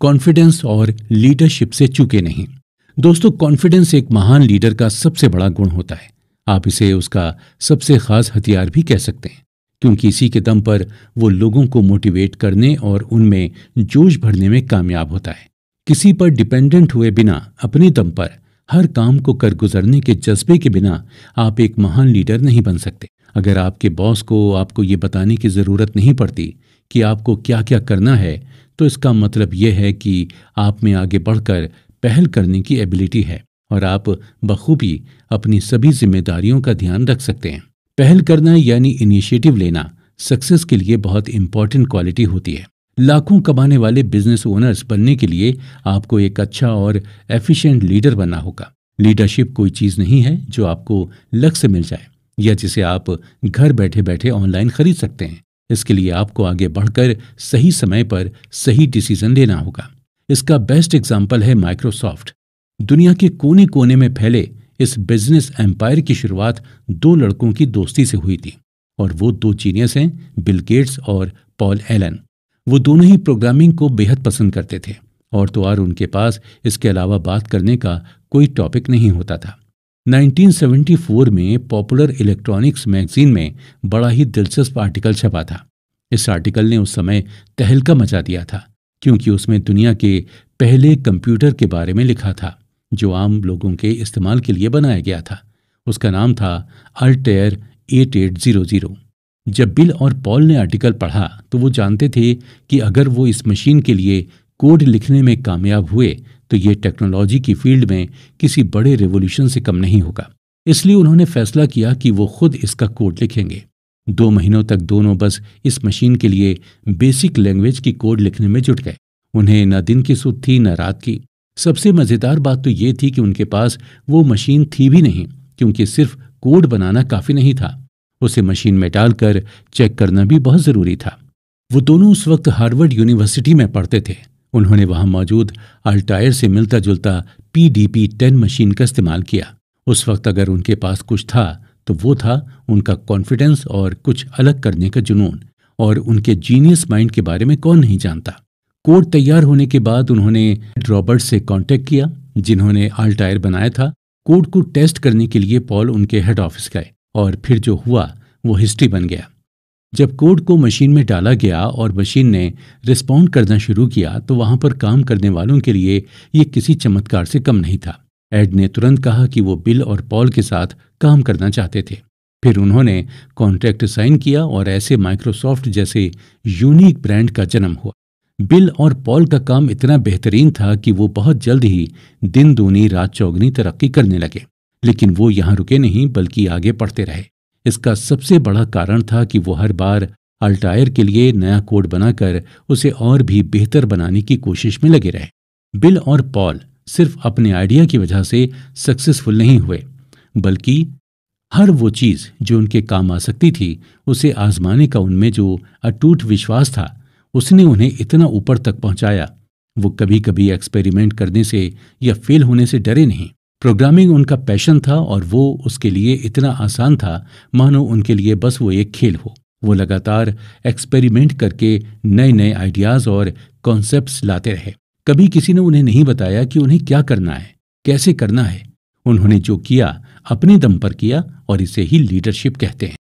Confidence और leadership से चूके नहीं। दोस्तों कॉन्फिडेंस एक महान लीडर का सबसे बड़ा गुण होता है। आप इसे उसका सबसे खास हथियार भी कह सकते हैं, क्योंकि इसी के दम पर वो लोगों को मोटिवेट करने और उनमें जोश भरने में कामयाब होता है। किसी पर डिपेंडेंट हुए बिना, अपने दम पर, हर काम को कर गुजरने के जज्बे के बिना, आप एक महान लीडर नहीं बन सकते। अगर आपके बॉस को आपको ये बताने की ज़रूरत नहीं पड़ती कि आपको क्या क्या करना है तो इसका मतलब यह है कि आप में आगे बढ़कर पहल करने की एबिलिटी है और आप बखूबी अपनी सभी जिम्मेदारियों का ध्यान रख सकते हैं। पहल करना यानी इनिशिएटिव लेना सक्सेस के लिए बहुत इंपॉर्टेंट क्वालिटी होती है। लाखों कमाने वाले बिज़नेस ओनर्स बनने के लिए आपको एक अच्छा और एफिशिएंट लीडर बनना होगा। लीडरशिप कोई चीज़ नहीं है जो आपको लक्ष्य मिल जाए या जिसे आप घर बैठे बैठे ऑनलाइन खरीद सकते हैं। इसके लिए आपको आगे बढ़कर सही समय पर सही डिसीज़न लेना होगा। इसका बेस्ट एग्ज़ाम्पल है माइक्रोसॉफ्ट दुनिया के कोने कोने में फैले इस बिज़नेस एम्पायर की शुरुआत दो लड़कों की दोस्ती से हुई थी और वो दो जीनियस हैं बिल गेट्स और पॉल एलन वो दोनों ही प्रोग्रामिंग को बेहद पसंद करते थे और तो और उनके पास इसके अलावा बात करने का कोई टॉपिक नहीं होता था। 1974 में पॉपुलर इलेक्ट्रॉनिक्स मैगजीन में बड़ा ही दिलचस्प आर्टिकल छपा था। इस आर्टिकल ने उस समय तहलका मचा दिया था, क्योंकि उसमें दुनिया के पहले कंप्यूटर के बारे में लिखा था, जो आम लोगों के इस्तेमाल के लिए बनाया गया था। उसका नाम था Altair eight eight zero zero. जब बिल और पॉल ने आर्टिकल पढ़ा तो वो जानते थे कि अगर वो इस मशीन के लिए कोड लिखने में कामयाब हुए तो ये टेक्नोलॉजी की फ़ील्ड में किसी बड़े रेवोल्यूशन से कम नहीं होगा। इसलिए उन्होंने फैसला किया कि वो खुद इसका कोड लिखेंगे। दो महीनों तक दोनों बस इस मशीन के लिए बेसिक लैंग्वेज की कोड लिखने में जुट गए। उन्हें न दिन की सुध थी, न रात की। सबसे मज़ेदार बात तो ये थी कि उनके पास वो मशीन थी भी नहीं, क्योंकि सिर्फ़ कोड बनाना काफ़ी नहीं था। उसे मशीन में डालकर चेक करना भी बहुत ज़रूरी था। वो दोनों उस वक्त हार्वर्ड यूनिवर्सिटी में पढ़ते थे। उन्होंने वहाँ मौजूद अल्टायर से मिलता जुलता P D P ten machine का इस्तेमाल किया। उस वक्त अगर उनके पास कुछ था तो वो था उनका कॉन्फिडेंस और कुछ अलग करने का जुनून, और उनके जीनियस माइंड के बारे में कौन नहीं जानता। कोड तैयार होने के बाद उन्होंने रॉबर्ट से कांटेक्ट किया, जिन्होंने आल्टायर बनाया था। कोड को टेस्ट करने के लिए पॉल उनके हेड ऑफ़िस गए, और फिर जो हुआ, वो हिस्ट्री बन गया। जब कोड को मशीन में डाला गया और मशीन ने रिस्पॉन्ड करना शुरू किया तो वहाँ पर काम करने वालों के लिए ये किसी चमत्कार से कम नहीं था। एड ने तुरंत कहा कि वो बिल और पॉल के साथ काम करना चाहते थे। फिर उन्होंने कॉन्ट्रैक्ट साइन किया और ऐसे माइक्रोसॉफ्ट जैसे यूनिक ब्रांड का जन्म हुआ। बिल और पॉल का काम इतना बेहतरीन था कि वो बहुत जल्द ही दिन दूनी रात चौगनी तरक्की करने लगे। लेकिन वो यहाँ रुके नहीं, बल्कि आगे पढ़ते रहे। इसका सबसे बड़ा कारण था कि वो हर बार अल्टायर के लिए नया कोड बनाकर उसे और भी बेहतर बनाने की कोशिश में लगे रहे। बिल और पॉल सिर्फ़ अपने आइडिया की वजह से सक्सेसफुल नहीं हुए, बल्कि हर वो चीज़ जो उनके काम आ सकती थी, उसे आजमाने का उनमें जो अटूट विश्वास था, उसने उन्हें इतना ऊपर तक पहुँचाया। वो कभी कभी एक्सपेरिमेंट करने से या फेल होने से डरे नहीं। प्रोग्रामिंग उनका पैशन था और वो उसके लिए इतना आसान था, मानो उनके लिए बस वो एक खेल हो। वो लगातार एक्सपेरिमेंट करके नए नए आइडियाज़ और कॉन्सेप्ट्स लाते रहे। कभी किसी ने उन्हें नहीं बताया कि उन्हें क्या करना है, कैसे करना है। उन्होंने जो किया, अपने दम पर किया और इसे ही लीडरशिप कहते हैं।